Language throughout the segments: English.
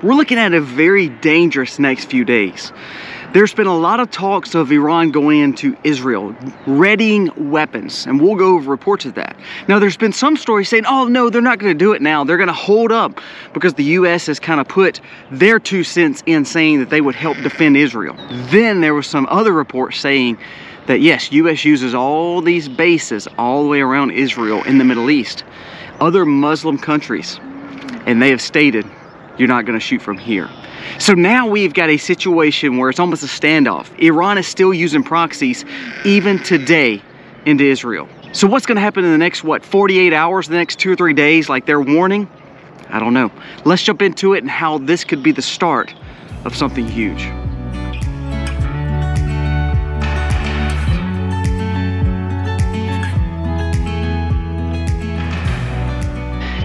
We're looking at a very dangerous next few days. There's been a lot of talks of Iran going into Israel, readying weapons, and we'll go over reports of that. Now, there's been some stories saying, oh, no, they're not going to do it now. They're going to hold up because the U.S. has kind of put their two cents in saying that they would help defend Israel. Then there was some other reports saying that, yes, U.S. uses all these bases all the way around Israel in the Middle East, other Muslim countries, and they have stated, you're not going to shoot from here. So now we've got a situation where it's almost a standoff. Iran is still using proxies even today into Israel. So what's going to happen in the next, what, 48 hours, the next two or three days, like they're warning? I don't know. Let's jump into it and how this could be the start of something huge.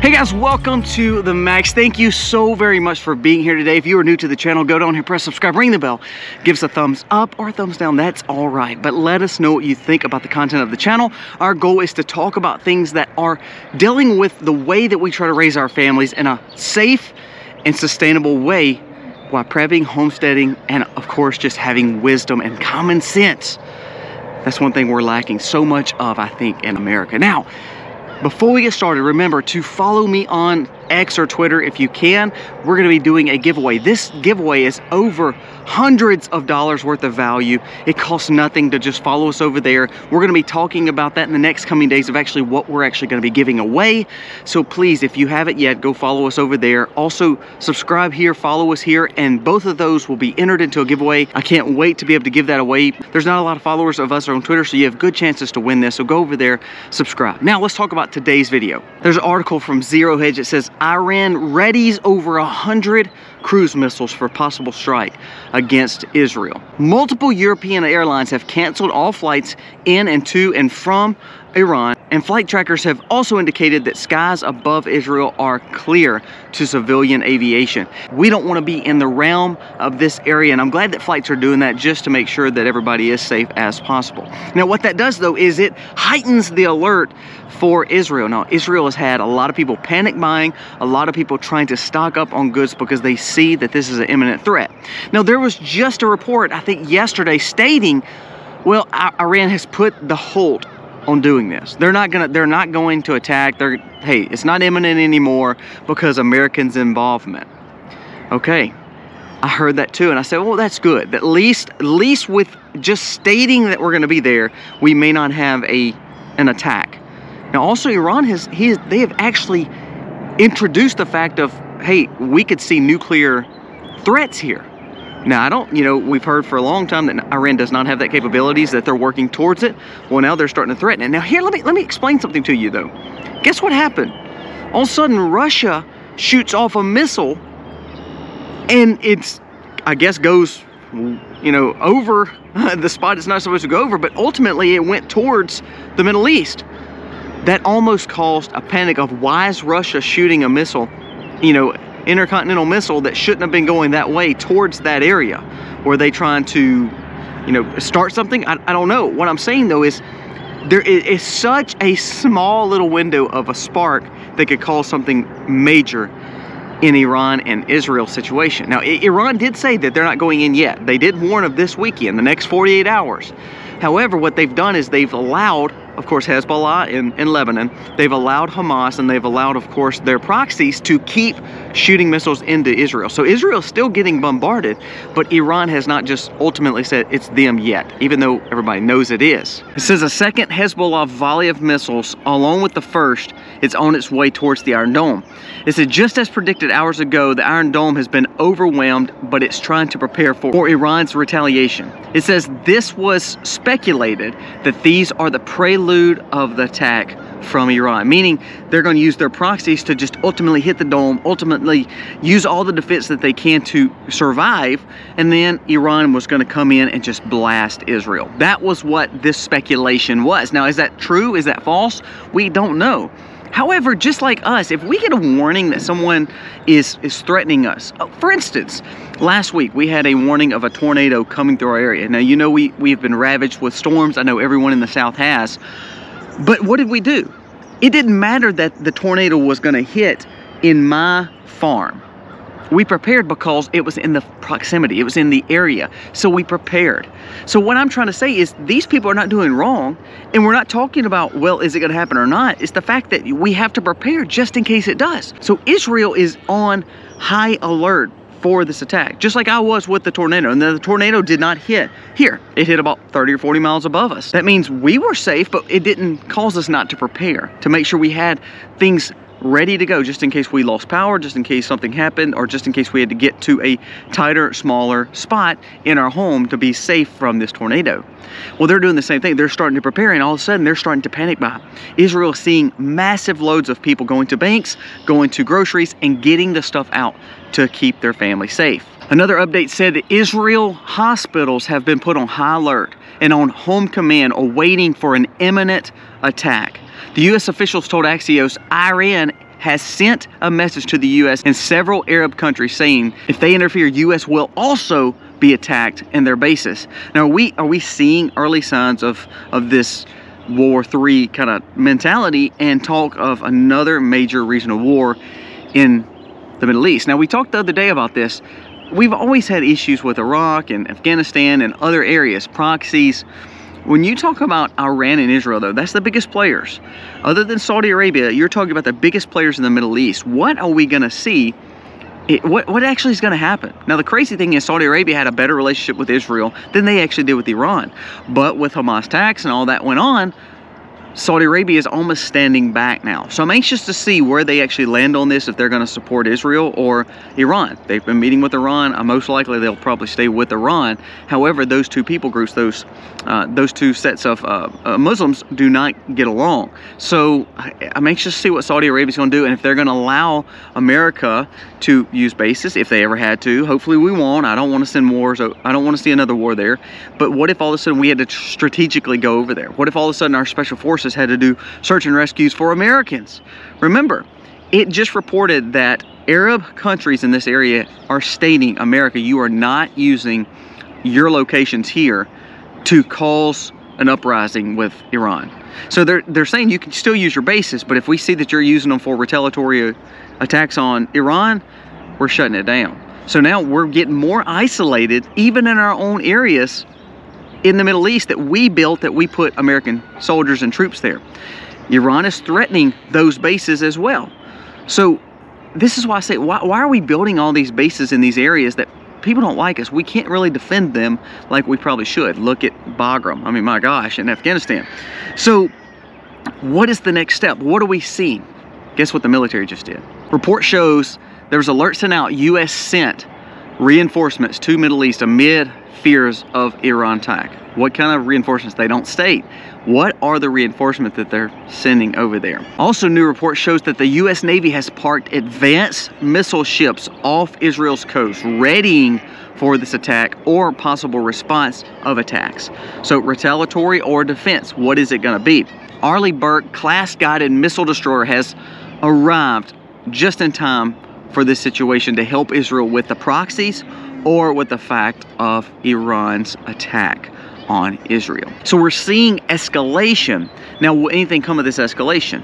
Hey guys, welcome to the Mac's. Thank you so very much for being here today. If you are new to the channel, go down here, press subscribe, ring the bell, give us a thumbs up or a thumbs down. That's all right. But let us know what you think about the content of the channel. Our goal is to talk about things that are dealing with the way that we try to raise our families in a safe and sustainable way while prepping, homesteading, and of course, just having wisdom and common sense. That's one thing we're lacking so much of, I think, in America. Now, before we get started, remember to follow me on X or Twitter if you can. We're going to be doing a giveaway. This giveaway is over hundreds of dollars worth of value. It costs nothing to just follow us over there. We're going to be talking about that in the next coming days of actually what we're actually going to be giving away. So please, if you haven't yet, go follow us over there. Also, subscribe here, follow us here, and both of those will be entered into a giveaway. I can't wait to be able to give that away. There's not a lot of followers of us on Twitter, so you have good chances to win this. So go over there, subscribe. Now let's talk about today's video. There's an article from Zero Hedge that says Iran readies over a hundred cruise missiles for possible strike against Israel. Multiple European airlines have canceled all flights in and to and from Iran, and flight trackers have also indicated that skies above Israel are clear to civilian aviation. We don't want to be in the realm of this area, and I'm glad that flights are doing that just to make sure that everybody is safe as possible. Now, what that does, though, is it heightens the alert for Israel. Now, Israel has had a lot of people panic buying, a lot of people trying to stock up on goods because they see that this is an imminent threat. Now, there was just a report, I think yesterday, stating, well, Iran has put the halt on doing this. They're not gonna they're not going to attack. They're hey, it's not imminent anymore because Americans' involvement. Okay. I heard that too and I said, "Well, that's good. At least at least with just stating that we're going to be there, we may not have a an attack." Now, also Iran has he they have actually introduced the fact of, "Hey, we could see nuclear threats here." Now, I don't, you know, we've heard for a long time that Iran does not have that capabilities, that they're working towards it. Well, now they're starting to threaten it. Now, here, let me, let me explain something to you, though. Guess what happened? All of a sudden, Russia shoots off a missile, and it's, I guess, goes, you know, over the spot it's not supposed to go over, but ultimately it went towards the Middle East. That almost caused a panic of why is Russia shooting a missile, you know, intercontinental missile that shouldn't have been going that way towards that area? Were they trying to, you know, start something? I, I don't know. What I'm saying though is there is such a small little window of a spark that could cause something major in Iran and Israel situation. Now, Iran did say that they're not going in yet. They did warn of this weekend, the next 48 hours. However, what they've done is they've allowed of course, Hezbollah in, in Lebanon. They've allowed Hamas and they've allowed, of course, their proxies to keep shooting missiles into Israel. So Israel's still getting bombarded, but Iran has not just ultimately said it's them yet, even though everybody knows it is. It says a second Hezbollah volley of missiles, along with the first, is on its way towards the Iron Dome. It said just as predicted hours ago, the Iron Dome has been overwhelmed, but it's trying to prepare for, for Iran's retaliation. It says this was speculated that these are the prelude prelude of the attack from Iran, meaning they're going to use their proxies to just ultimately hit the dome, ultimately use all the defense that they can to survive, and then Iran was going to come in and just blast Israel. That was what this speculation was. Now, is that true? Is that false? We don't know. However, just like us, if we get a warning that someone is, is threatening us, oh, for instance, last week we had a warning of a tornado coming through our area. Now, you know we, we've been ravaged with storms. I know everyone in the South has. But what did we do? It didn't matter that the tornado was going to hit in my farm. We prepared because it was in the proximity, it was in the area. So we prepared. So what I'm trying to say is these people are not doing wrong. And we're not talking about, well, is it going to happen or not? It's the fact that we have to prepare just in case it does. So Israel is on high alert for this attack, just like I was with the tornado. And the tornado did not hit here. It hit about 30 or 40 miles above us. That means we were safe, but it didn't cause us not to prepare, to make sure we had things ready to go just in case we lost power, just in case something happened, or just in case we had to get to a tighter, smaller spot in our home to be safe from this tornado. Well, they're doing the same thing. They're starting to prepare, and all of a sudden, they're starting to panic buy. Israel is seeing massive loads of people going to banks, going to groceries, and getting the stuff out to keep their family safe. Another update said that Israel hospitals have been put on high alert and on home command awaiting for an imminent attack. The U.S. officials told Axios Iran has sent a message to the U.S. and several Arab countries saying if they interfere, U.S. will also be attacked in their bases. Now, are we are we seeing early signs of of this War Three kind of mentality and talk of another major regional war in the Middle East? Now, we talked the other day about this. We've always had issues with Iraq and Afghanistan and other areas, proxies. When you talk about Iran and Israel, though, that's the biggest players. Other than Saudi Arabia, you're talking about the biggest players in the Middle East. What are we going to see? It, what, what actually is going to happen? Now, the crazy thing is Saudi Arabia had a better relationship with Israel than they actually did with Iran. But with Hamas attacks and all that went on, Saudi Arabia is almost standing back now. So I'm anxious to see where they actually land on this, if they're going to support Israel or Iran. They've been meeting with Iran. Uh, most likely they'll probably stay with Iran. However, those two people groups, those uh, those two sets of uh, uh Muslims do not get along. So I'm anxious to see what Saudi Arabia is going to do and if they're going to allow America to use bases if they ever had to. Hopefully we won't. I don't want to send wars. I don't want to see another war there. But what if all of a sudden we had to strategically go over there? What if all of a sudden our special forces forces had to do search and rescues for Americans. Remember, it just reported that Arab countries in this area are stating, America, you are not using your locations here to cause an uprising with Iran. So they're, they're saying you can still use your bases, but if we see that you're using them for retaliatory uh, attacks on Iran, we're shutting it down. So now we're getting more isolated, even in our own areas, in the Middle East that we built, that we put American soldiers and troops there. Iran is threatening those bases as well. So this is why I say, why, why are we building all these bases in these areas that people don't like us? We can't really defend them like we probably should. Look at Bagram. I mean, my gosh, in Afghanistan. So what is the next step? What are we seeing? Guess what the military just did? Report shows there was alerts sent out, U.S. sent reinforcements to Middle East amid fears of Iran attack. What kind of reinforcements? They don't state. What are the reinforcements that they're sending over there? Also, new report shows that the U.S. Navy has parked advanced missile ships off Israel's coast, readying for this attack or possible response of attacks. So retaliatory or defense, what is it going to be? Arleigh Burke class guided missile destroyer has arrived just in time for this situation to help Israel with the proxies or with the fact of Iran's attack on Israel. So we're seeing escalation. Now, will anything come of this escalation?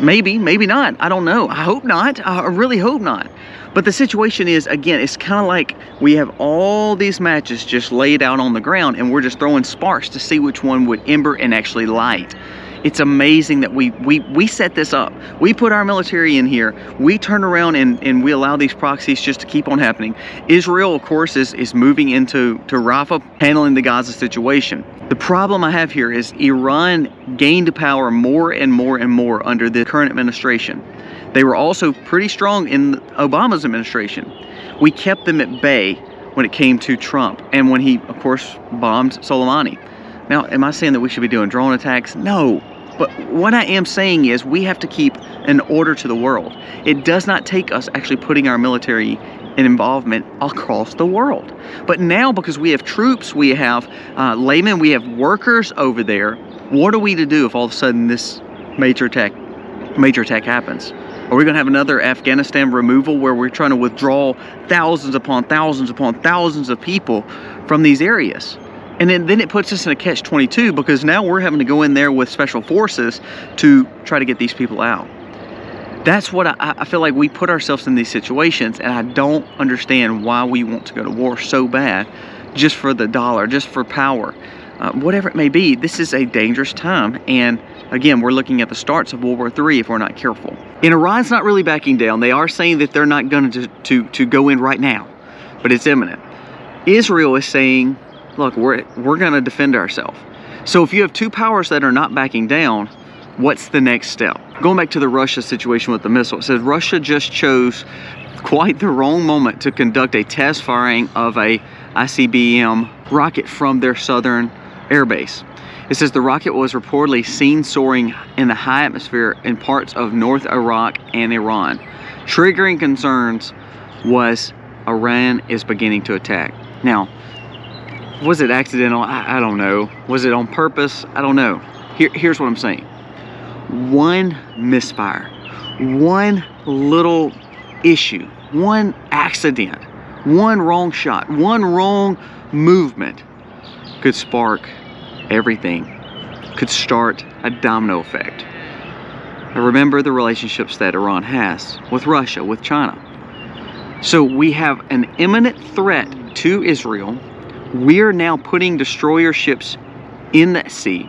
Maybe, maybe not. I don't know. I hope not. I really hope not. But the situation is, again, it's kind of like we have all these matches just laid out on the ground and we're just throwing sparks to see which one would ember and actually light. It's amazing that we, we, we set this up. We put our military in here. We turn around and, and we allow these proxies just to keep on happening. Israel, of course, is, is moving into to Rafah, handling the Gaza situation. The problem I have here is Iran gained power more and more and more under the current administration. They were also pretty strong in Obama's administration. We kept them at bay when it came to Trump and when he, of course, bombed Soleimani. Now, am I saying that we should be doing drone attacks? No. But what I am saying is we have to keep an order to the world. It does not take us actually putting our military in involvement across the world. But now, because we have troops, we have uh, laymen, we have workers over there, what are we to do if all of a sudden this major attack, major attack happens? Are we going to have another Afghanistan removal where we're trying to withdraw thousands upon thousands upon thousands of people from these areas? And then, then it puts us in a catch-22 because now we're having to go in there with special forces to try to get these people out. That's what I, I feel like we put ourselves in these situations, and I don't understand why we want to go to war so bad just for the dollar, just for power. Uh, whatever it may be, this is a dangerous time. And again, we're looking at the starts of World War III if we're not careful. And Iran's not really backing down. They are saying that they're not going to, to, to go in right now, but it's imminent. Israel is saying, look, we're, we're going to defend ourselves. So if you have two powers that are not backing down, what's the next step? Going back to the Russia situation with the missile, it says Russia just chose quite the wrong moment to conduct a test firing of a ICBM rocket from their southern Air Base. It says the rocket was reportedly seen soaring in the high atmosphere in parts of North Iraq and Iran. Triggering concerns was Iran is beginning to attack. Now, was it accidental? I, I don't know. Was it on purpose? I don't know. Here, here's what I'm saying. One misfire, one little issue, one accident, one wrong shot, one wrong movement could spark everything, could start a domino effect. Now remember the relationships that Iran has with Russia, with China. So we have an imminent threat to Israel. We're now putting destroyer ships in that sea.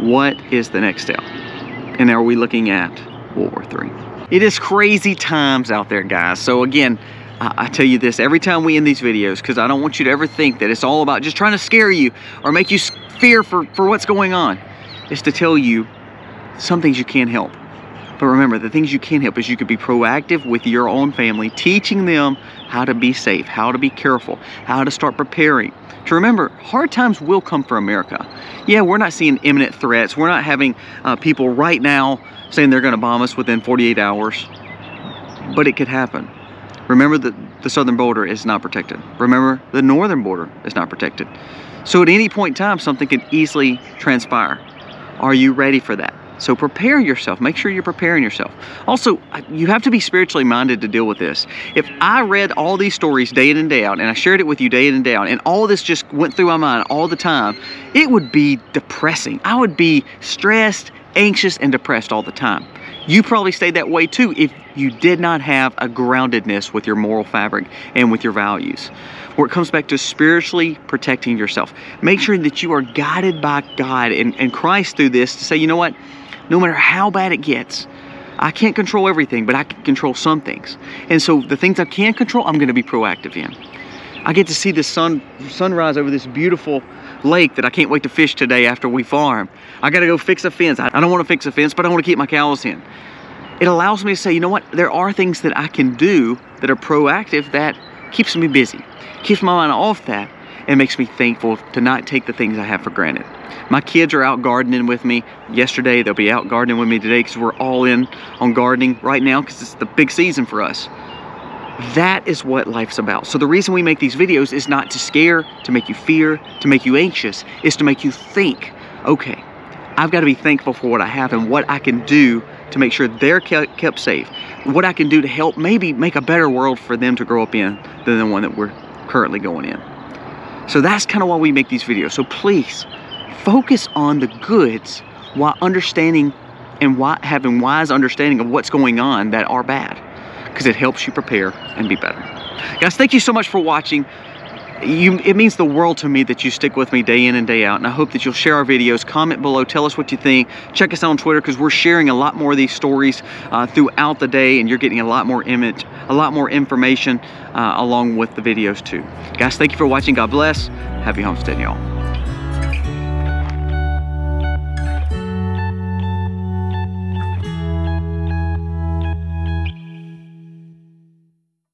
What is the next step? And are we looking at World War III? It is crazy times out there, guys. So again, I, tell you this every time we end these videos because I don't want you to ever think that it's all about just trying to scare you or make you fear for, for what's going on. It's to tell you some things you can't help. But remember, the things you can help is you could be proactive with your own family, teaching them how to be safe, how to be careful, how to start preparing. To remember, hard times will come for America. Yeah, we're not seeing imminent threats. We're not having uh, people right now saying they're going to bomb us within 48 hours. But it could happen. Remember that the southern border is not protected. Remember the northern border is not protected. So at any point in time, something could easily transpire. Are you ready for that? So prepare yourself. Make sure you're preparing yourself. Also, you have to be spiritually minded to deal with this. If I read all these stories day in and day out, and I shared it with you day in and day out, and all this just went through my mind all the time, it would be depressing. I would be stressed, anxious, and depressed all the time. You probably stayed that way too if you did not have a groundedness with your moral fabric and with your values. Where it comes back to spiritually protecting yourself. Make sure that you are guided by God and, and Christ through this to say, you know what? No matter how bad it gets, I can't control everything, but I can control some things. And so the things I can control, I'm going to be proactive in. I get to see the sun sunrise over this beautiful lake that I can't wait to fish today after we farm. I got to go fix a fence. I don't want to fix a fence, but I want to keep my cows in. It allows me to say, you know what? There are things that I can do that are proactive that keeps me busy, keeps my mind off that, and makes me thankful to not take the things I have for granted. My kids are out gardening with me yesterday. They'll be out gardening with me today because we're all in on gardening right now because it's the big season for us. That is what life's about. So the reason we make these videos is not to scare, to make you fear, to make you anxious, is to make you think, okay, I've got to be thankful for what I have and what I can do to make sure they're kept safe. What I can do to help maybe make a better world for them to grow up in than the one that we're currently going in. So that's kind of why we make these videos. So please focus on the goods while understanding and why, having wise understanding of what's going on that are bad because it helps you prepare and be better. Guys, thank you so much for watching. You, it means the world to me that you stick with me day in and day out and I hope that you'll share our videos. Comment below. Tell us what you think. Check us out on Twitter because we're sharing a lot more of these stories uh, throughout the day and you're getting a lot more image a lot more information uh, along with the videos too. Guys thank you for watching. God bless. Happy homesteading y'all